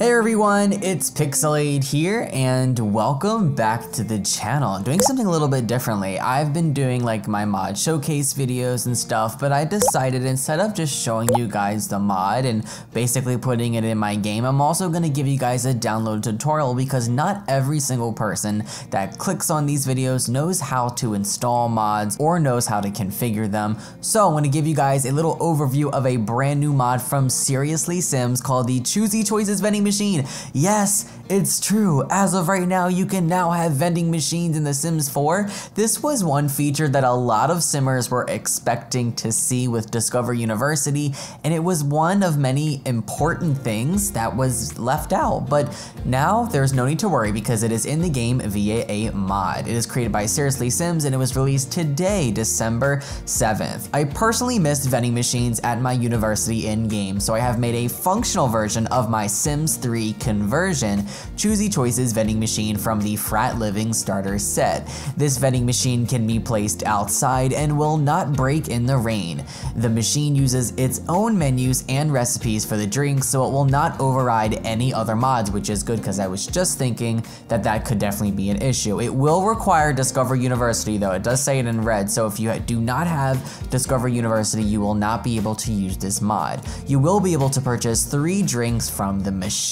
Hey everyone, it's Pixelade here and welcome back to the channel. I'm doing something a little bit differently. I've been doing like my mod showcase videos and stuff, but I decided instead of just showing you guys the mod and basically putting it in my game, I'm also going to give you guys a download tutorial because not every single person that clicks on these videos knows how to install mods or knows how to configure them. So I'm going to give you guys a little overview of a brand new mod from Seriously Sims called the Choosy Choices Vending Machine. Yes, it's true. As of right now, you can now have vending machines in The Sims 4. This was one feature that a lot of Simmers were expecting to see with Discover University, and it was one of many important things that was left out. But now there's no need to worry because it is in the game via a mod. It is created by Seriously Sims and it was released today, December 7th. I personally missed vending machines at my university in-game, so I have made a functional version of my Sims 3 conversion Choosy Choices vending machine from the Frat Living starter set. This vending machine can be placed outside and will not break in the rain. The machine uses its own menus and recipes for the drinks so it will not override any other mods, which is good because I was just thinking that that could definitely be an issue. It will require Discover University though, it does say it in red, so if you do not have Discover University, you will not be able to use this mod. You will be able to purchase three drinks from the machine.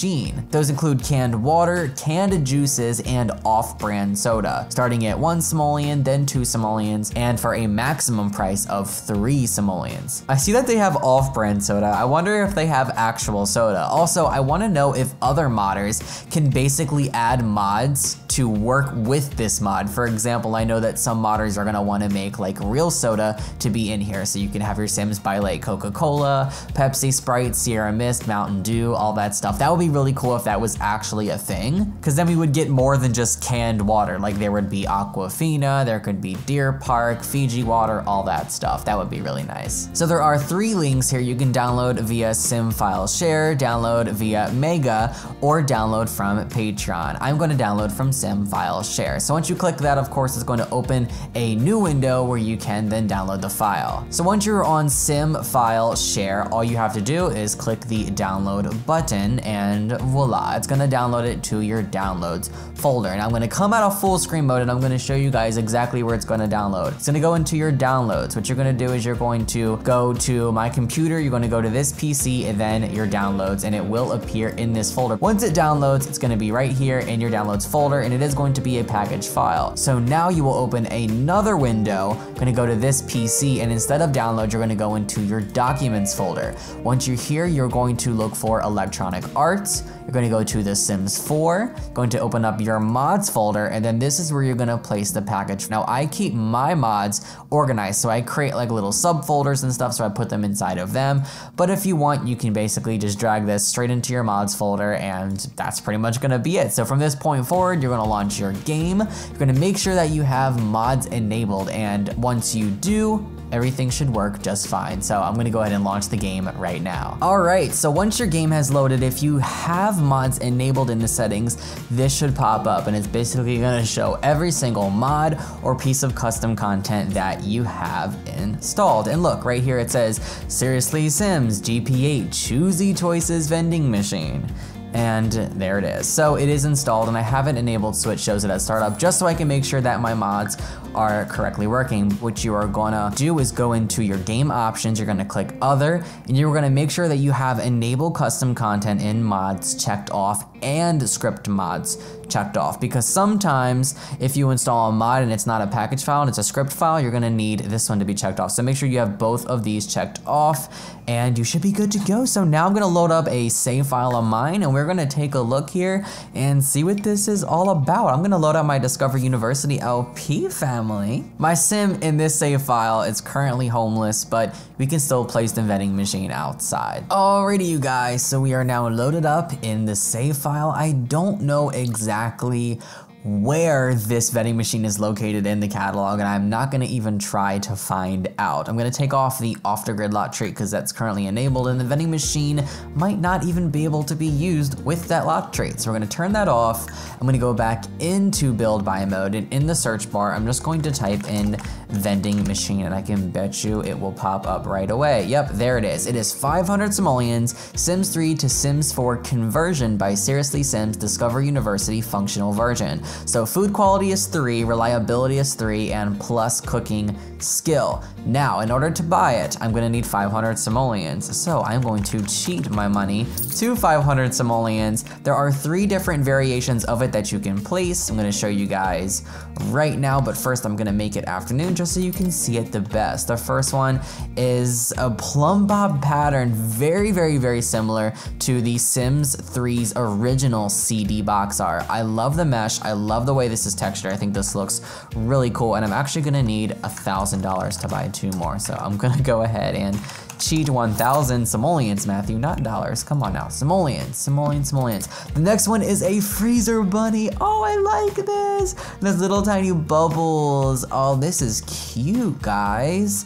Those include canned water, canned juices, and off-brand soda, starting at one simoleon, then two simoleons, and for a maximum price of three simoleons. I see that they have off-brand soda. I wonder if they have actual soda. Also, I want to know if other modders can basically add mods to work with this mod. For example, I know that some modders are gonna wanna make like real soda to be in here. So you can have your Sims buy like Coca-Cola, Pepsi, Sprite, Sierra Mist, Mountain Dew, all that stuff. That would be really cool if that was actually a thing. Cause then we would get more than just canned water. Like there would be Aquafina, there could be Deer Park, Fiji water, all that stuff. That would be really nice. So there are three links here you can download via Sim File Share, download via Mega, or download from Patreon. I'm gonna download from sim file share. So once you click that, of course, it's going to open a new window where you can then download the file. So once you're on sim file share, all you have to do is click the download button and voila, it's gonna download it to your downloads folder. And I'm gonna come out of full screen mode and I'm gonna show you guys exactly where it's gonna download. It's gonna go into your downloads. What you're gonna do is you're going to go to my computer, you're gonna go to this PC and then your downloads and it will appear in this folder. Once it downloads, it's gonna be right here in your downloads folder and it is going to be a package file. So now you will open another window, gonna go to this PC, and instead of download, you're gonna go into your documents folder. Once you're here, you're going to look for electronic arts, you're going to go to The Sims 4, going to open up your mods folder, and then this is where you're going to place the package. Now, I keep my mods organized, so I create like little subfolders and stuff, so I put them inside of them. But if you want, you can basically just drag this straight into your mods folder, and that's pretty much going to be it. So from this point forward, you're to launch your game. You're going to make sure that you have mods enabled, and once you do, everything should work just fine. So I'm gonna go ahead and launch the game right now. All right, so once your game has loaded, if you have mods enabled in the settings, this should pop up and it's basically gonna show every single mod or piece of custom content that you have installed. And look, right here it says, Seriously Sims, GP8, Choosy Choices Vending Machine and there it is. So it is installed and I have it enabled so it shows it at startup just so I can make sure that my mods are correctly working. What you are gonna do is go into your game options, you're gonna click other, and you're gonna make sure that you have enable custom content in mods checked off and script mods checked off because sometimes if you install a mod and it's not a package file and it's a script file, you're gonna need this one to be checked off. So make sure you have both of these checked off and you should be good to go. So now I'm gonna load up a save file of mine and we're gonna take a look here and see what this is all about. I'm gonna load up my Discover University LP family. My sim in this save file is currently homeless, but we can still place the vending machine outside. Alrighty you guys, so we are now loaded up in the save file. I don't know exactly where this vending machine is located in the catalog, and I'm not going to even try to find out. I'm going to take off the off-the-grid lot trait because that's currently enabled, and the vending machine might not even be able to be used with that lot trait. So we're going to turn that off. I'm going to go back into build buy mode, and in the search bar, I'm just going to type in vending machine, and I can bet you it will pop up right away. Yep, there it is. It is 500 simoleons, Sims 3 to Sims 4 conversion by Seriously Sims Discover University functional version. So food quality is 3, reliability is 3, and plus cooking skill. Now, in order to buy it, I'm gonna need 500 simoleons. So I'm going to cheat my money to 500 simoleons. There are three different variations of it that you can place. I'm gonna show you guys right now, but first I'm gonna make it afternoon just so you can see it the best. The first one is a plumbob pattern, very, very, very similar to the Sims 3's original CD box art. I love the mesh, I love the way this is textured. I think this looks really cool, and I'm actually gonna need a $1,000 to buy two more. So I'm gonna go ahead and cheat 1,000 simoleons, Matthew, not dollars. Come on now, simoleons, simoleons, simoleons. The next one is a freezer bunny. Oh, I like this. Those little tiny bubbles. Oh, this is cute, guys.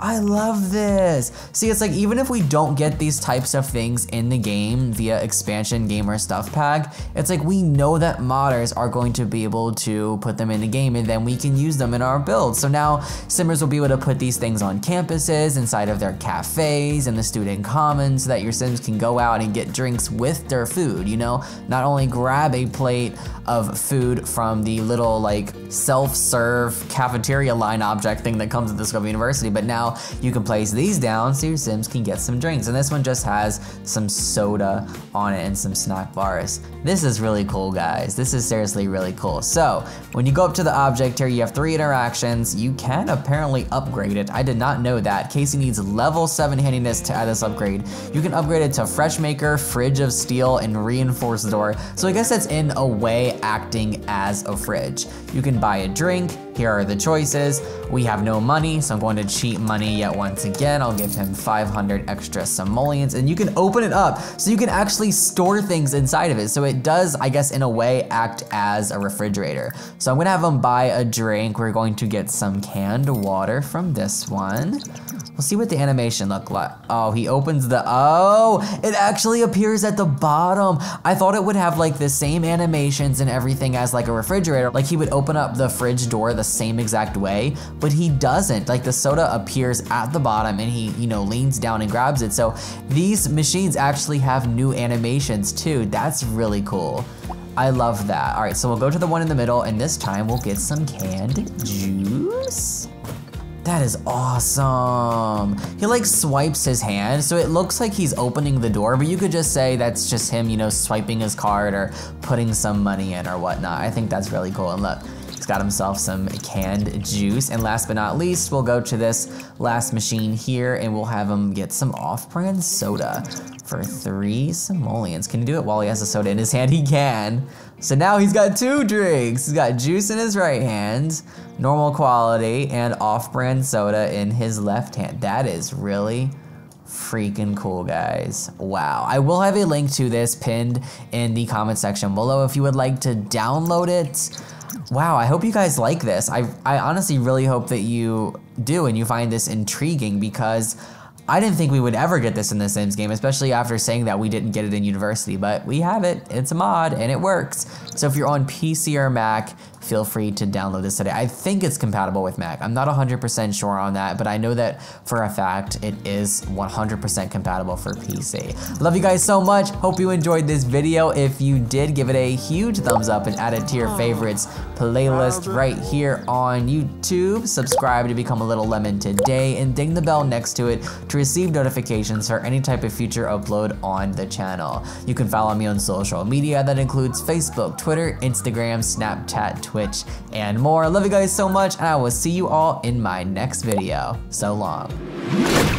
I love this. See, it's like even if we don't get these types of things in the game via expansion gamer stuff pack, it's like we know that modders are going to be able to put them in the game and then we can use them in our build. So now simmers will be able to put these things on campuses, inside of their cafes and the student commons so that your sims can go out and get drinks with their food, you know? Not only grab a plate of food from the little like self-serve cafeteria line object thing that comes with Discover University, but now you can place these down so your Sims can get some drinks. And this one just has some soda on it and some snack bars. This is really cool, guys. This is seriously really cool. So when you go up to the object here, you have three interactions. You can apparently upgrade it. I did not know that. Casey needs level seven handiness to add this upgrade. You can upgrade it to Fresh Maker, Fridge of Steel, and Reinforced Door. So I guess that's in a way acting as a fridge. You can buy a drink, here are the choices. We have no money, so I'm going to cheat money yet once again. I'll give him 500 extra simoleons, and you can open it up so you can actually store things inside of it. So it does, I guess, in a way, act as a refrigerator. So I'm gonna have him buy a drink. We're going to get some canned water from this one. We'll see what the animation look like. Oh, he opens the, oh, it actually appears at the bottom. I thought it would have like the same animations and everything as like a refrigerator. Like he would open up the fridge door the same exact way, but he doesn't. Like the soda appears at the bottom and he, you know, leans down and grabs it. So these machines actually have new animations too. That's really cool. I love that. All right, so we'll go to the one in the middle and this time we'll get some canned juice. That is awesome. He like swipes his hand, so it looks like he's opening the door, but you could just say that's just him, you know, swiping his card or putting some money in or whatnot. I think that's really cool. And look, got himself some canned juice. And last but not least, we'll go to this last machine here and we'll have him get some off-brand soda for three simoleons. Can he do it while he has a soda in his hand? He can. So now he's got two drinks. He's got juice in his right hand, normal quality, and off-brand soda in his left hand. That is really freaking cool, guys. Wow. I will have a link to this pinned in the comment section below if you would like to download it. Wow, I hope you guys like this. I, I honestly really hope that you do and you find this intriguing because I didn't think we would ever get this in the Sims game, especially after saying that we didn't get it in university, but we have it. It's a mod and it works. So if you're on PC or Mac, feel free to download this today. I think it's compatible with Mac. I'm not 100% sure on that, but I know that for a fact it is 100% compatible for PC. Love you guys so much. Hope you enjoyed this video. If you did, give it a huge thumbs up and add it to your favorites playlist right here on YouTube. Subscribe to become a little lemon today and ding the bell next to it to receive notifications for any type of future upload on the channel. You can follow me on social media that includes Facebook, Twitter, Instagram, Snapchat, Twitch, and more. I love you guys so much, and I will see you all in my next video. So long.